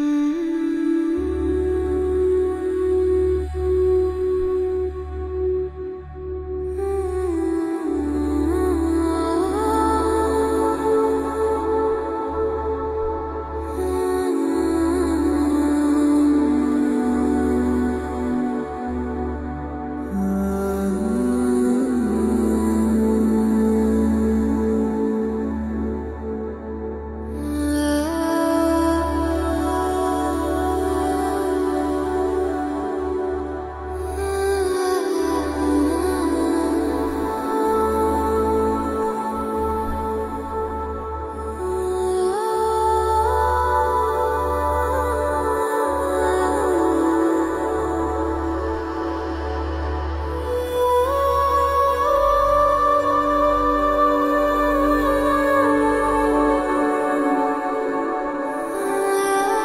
Mm.